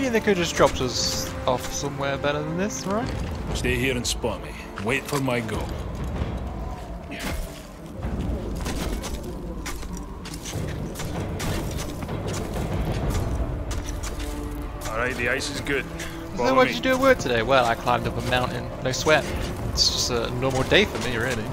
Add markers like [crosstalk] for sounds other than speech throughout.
a feeling they could just dropped us off somewhere better than this, right? Stay here and spot me. Wait for my go. Alright, the ice is good. So Follow what did you do at work today? Well, I climbed up a mountain. No sweat. It's just a normal day for me, really.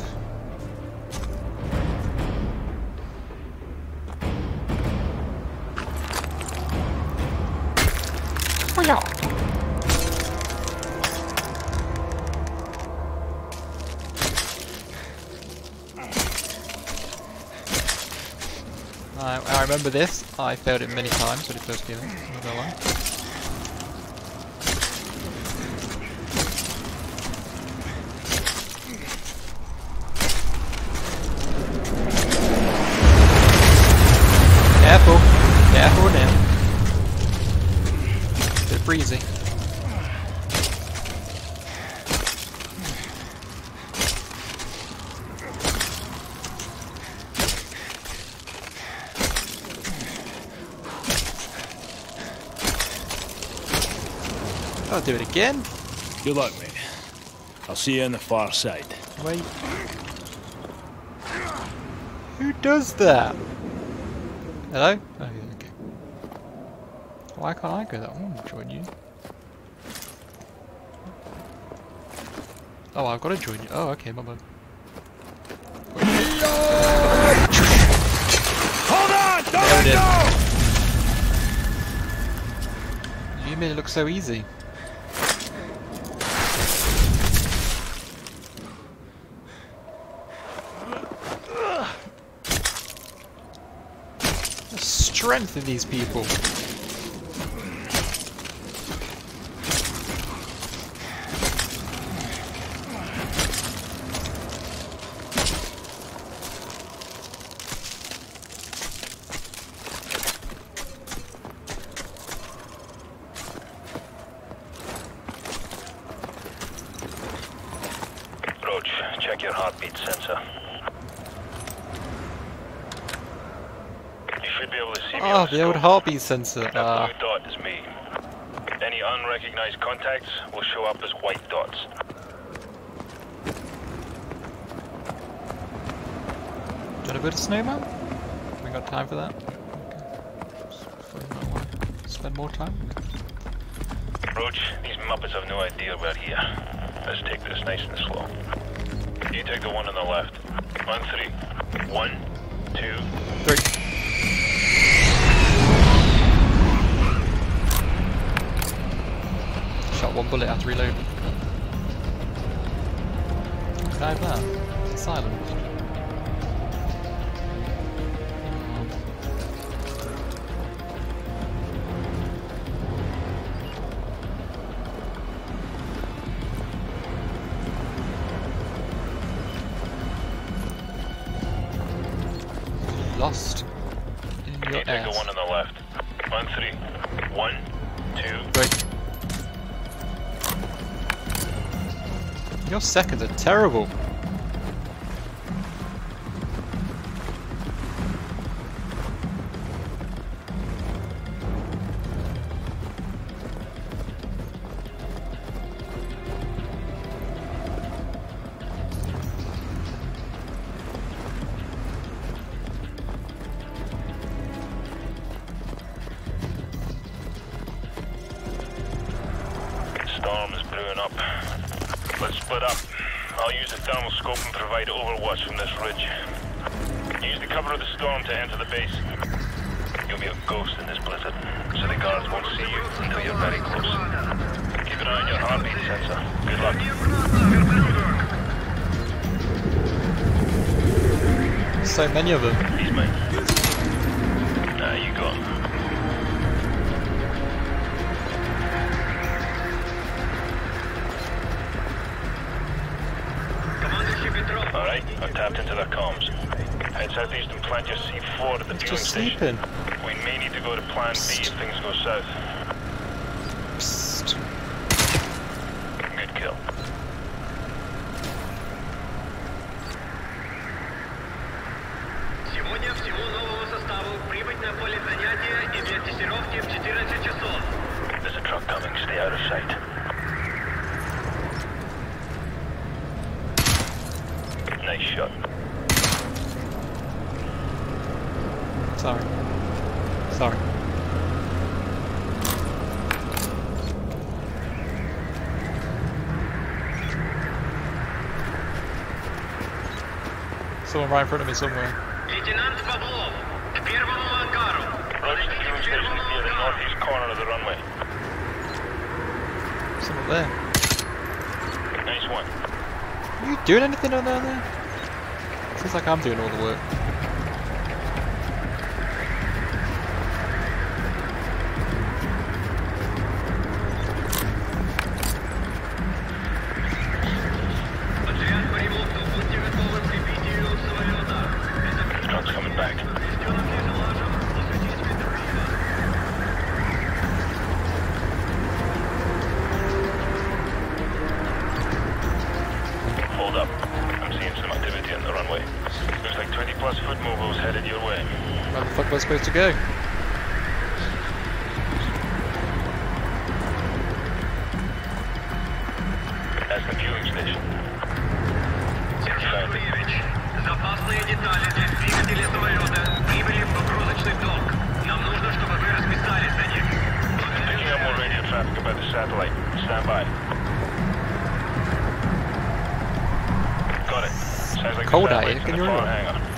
Can I? Oh remember this. I failed it many times when it first came out. I'm not gonna lie. Careful. Careful now. Bit breezy. I'll do it again. Good luck, mate. I'll see you on the far side. Wait. Who does that? Hello? Oh, yeah, okay. Why can't I go that one? Join you. Oh, I've got to join you. Oh, okay, my bad. Hold on! Don't let go! You made it look so easy. The strength of these people. Check your heartbeat sensor. You should be able Oh, the old heartbeat sensor. That Ah, blue dot is me. Any unrecognized contacts will show up as white dots. do you want to build a snowman? We got time for that? Okay. Spend more time? Roach, these Muppets have no idea we're here. Let's take this nice and slow. You take the one on the left. On three. One, two, Three. Shot one bullet after reload. Can I have that? It's silent. Lost in you your take the ass. one on the left. On three. One, Your seconds are terrible. Thermal scope and provide overwatch from this ridge. Use the cover of the storm to enter the base. You'll be a ghost in this blizzard, so the guards won't see you until you're very close. Keep an eye on your heartbeat sensor. Good luck. So many of them. He's mine. C4 at the fueling just sleeping. We may need to go to plan B if things go south. Sorry. Sorry. Someone right in front of me somewhere. Лейтенант Павлов, к первому ангару. Roger, the fuel station is near the northeast corner of the runway. Someone there. Nice one. Are you doing anything on down there? Seems like I'm doing all the work. 20 plus foot mobiles headed your way. Where the fuck was I supposed to go? That's the fueling station. Сержант Гуевич, запасные детали для двигателя самолета прибыли в погрузочный док. Нам нужно, чтобы вы расписались за них. Picking up more radio traffic about the satellite. Stand by. Got it. Sounds like Cold the out satellite's here, in can the you far hear hangar.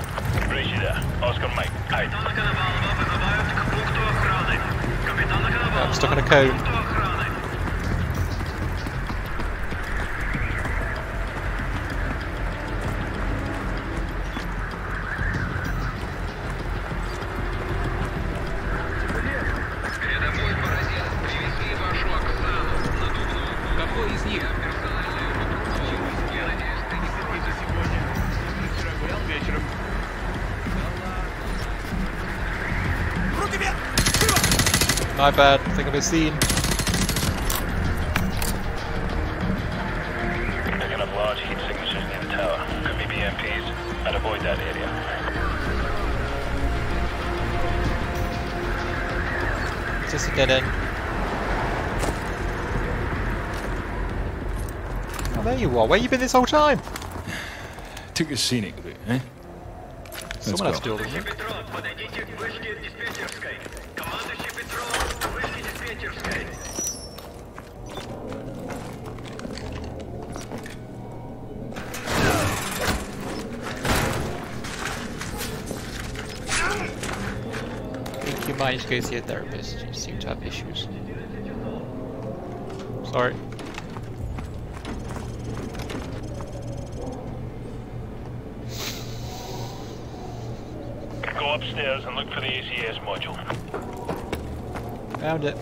Brace you there. Oscar Mike. Aye. Капитана Коновалова вызывают к пункту охраны. Капитана Коновалова I'm stuck on a к My bad. I think I've been seen. Picking up large heat signatures near the tower. Could be BMPs. I'd avoid that area. It's just a dead end. Oh, there you are. Where you been this whole time? [sighs] Took a scenic route, eh? Let's Someone has to go. do all of them. Петров, подойдите к вышке диспетчерской. Командующий Петров, к вышке диспетчерской. I think you might just go see a therapist. You seem to have issues. Sorry. Go upstairs and look for the ACS module. Found it.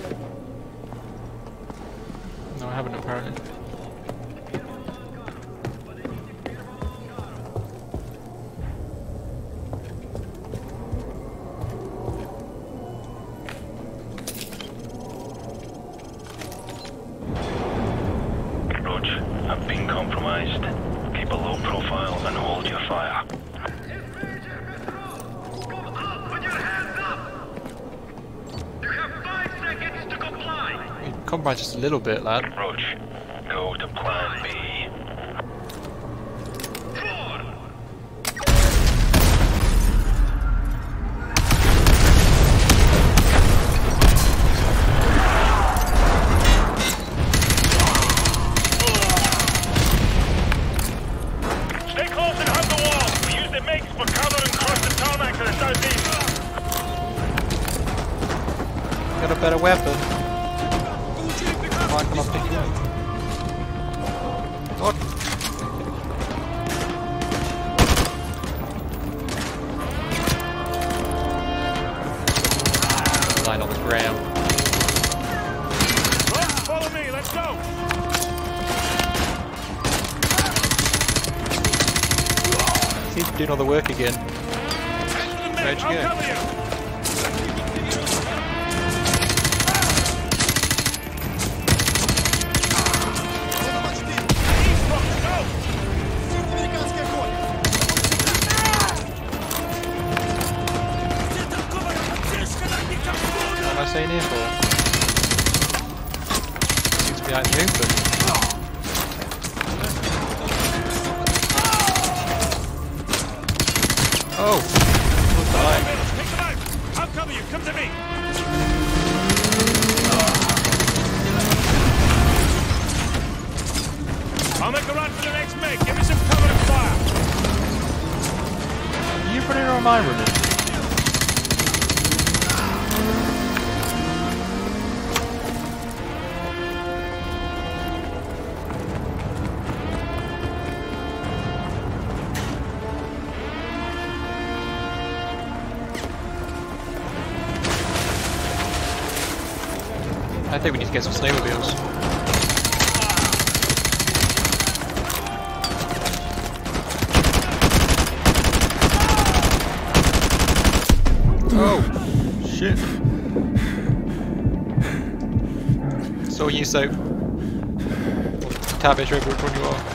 No, I haven't apparently. Roach, I've been compromised. Keep a low profile and hold your fire. Compromise just a little bit, lad. Go to plan B. Lying on the ground. follow me. Let's go. Seems to be doing all the work again. Where'd you go? Staying here for? Seems to be out in the open. Oh! What's that? Take! I'll cover you, come to me! I'll make a run for the next MiG. Give me some cover and fire. Are you running or am I think we need to get some snowmobiles. Oh, shit. Saw you, Soap. Tavish over which one you are.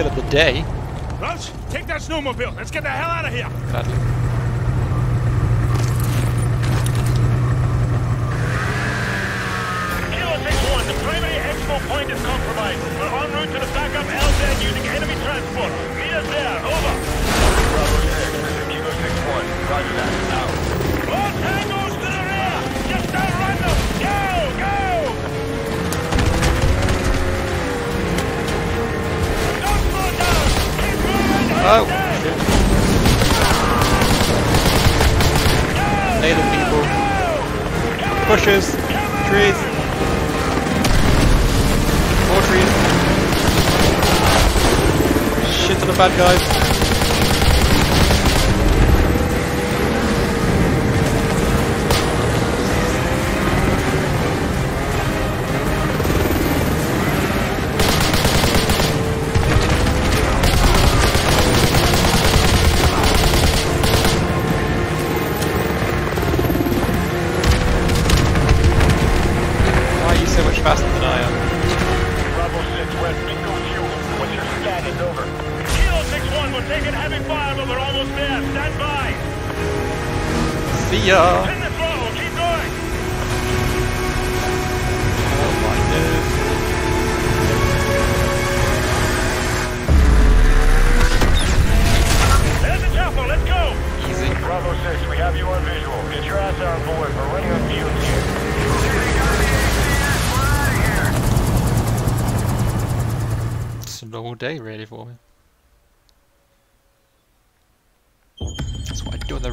Kill of the day. Roach, take that snowmobile. Let's get the hell out of here. Gladly. Kilo 6-1, the primary expo point is compromised. We're en route to the backup LZ using enemy transport. Meet us there, over. Bravo 6, this Kilo 6-1. Roger that, out. More tangos to the rear! Just outrun them! Go, go! Bushes. Trees. More trees. Shit to the bad guys.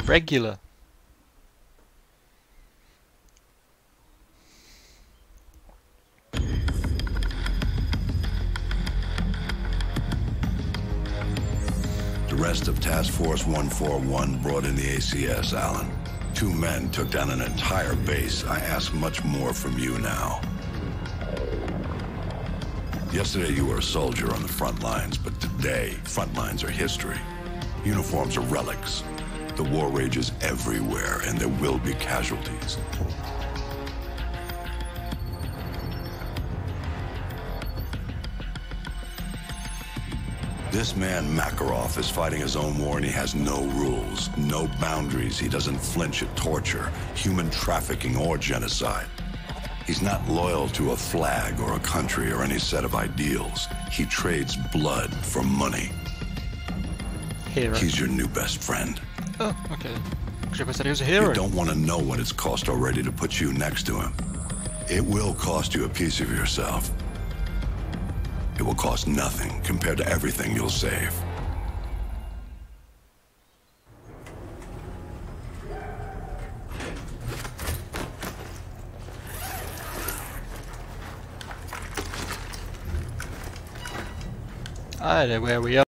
Regular. The rest of Task Force 141 brought in the ACS, Alan. Two men took down an entire base. I ask much more from you now. Yesterday you were a soldier on the front lines, but today, front lines are history. Uniforms are relics. The war rages everywhere, and there will be casualties. This man, Makarov, is fighting his own war and he has no rules, no boundaries. He doesn't flinch at torture, human trafficking, or genocide. He's not loyal to a flag or a country or any set of ideals. He trades blood for money. Hero. He's your new best friend. Oh, okay. Shipper said he was a hero. You don't want to know what it's cost already to put you next to him. It will cost you a piece of yourself. It will cost nothing compared to everything you'll save. I know where we are.